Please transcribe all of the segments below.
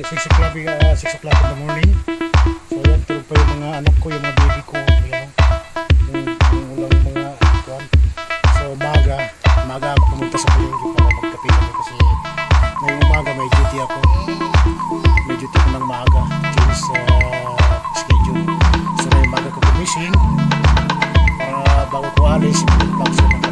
kasi 6 o'clock, uh, 6 o'clock in the morning. So yan, tulog pa yung mga anak ko, yung mga baby ko. Yan, yung, yung walang mga kuwan. So umaga, umaga ako pumunta sa palengke para magkape kami kasi ngayong umaga may duty ako. May duty ako ng maaga. Change sa schedule. So ngayong umaga ko gumising para bago ko alis, mag-vlog ng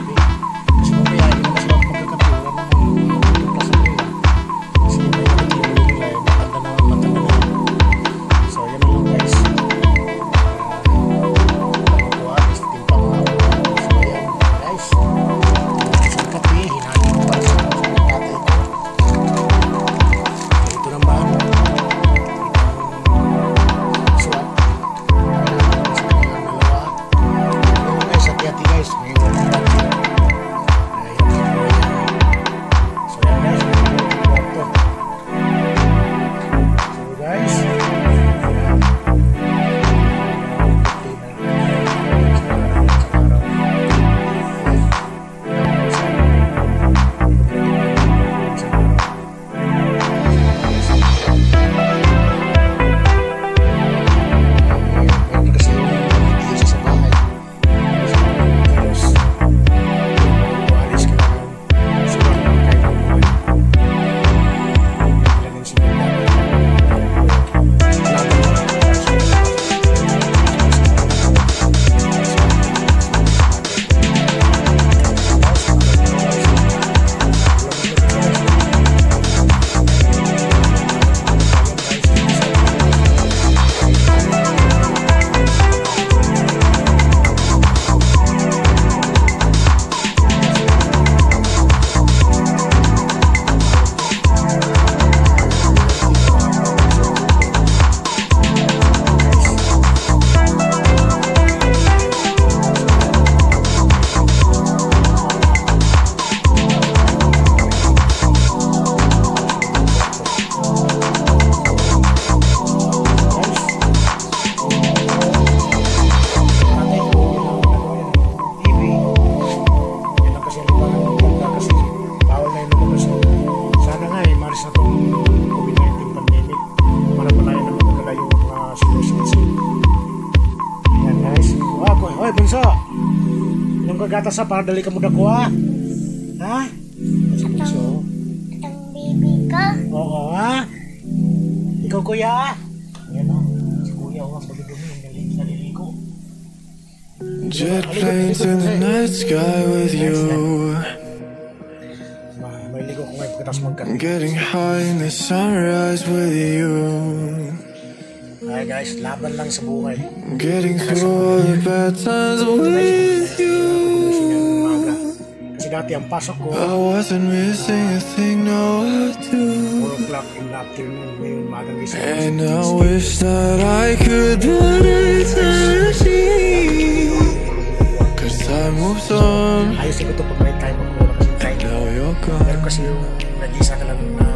Oh, oy, bunso! Inom ka gatas sa para dali ka muna ko ha? Ha? Si bunso. Itong baby ko. Oo ha? Ikaw kuya? O. Si kuya. Naliligo. naliligo. Jet planes in the night sky with you. Getting high in the sunrise with you. Ay guys, laban lang sa buhay. Getting through all the bad times with you. Kasi dati ang pasok ko, I wasn't missing a thing, no, I do. 4 o'clock in the afternoon. Ngayon, umagang gising. And I wish that I could burn eternity. Cause time moves on. Ayos ko ito pag may time ako. Kasing time. Now you're Pero kasi yung nag-isa ka lang na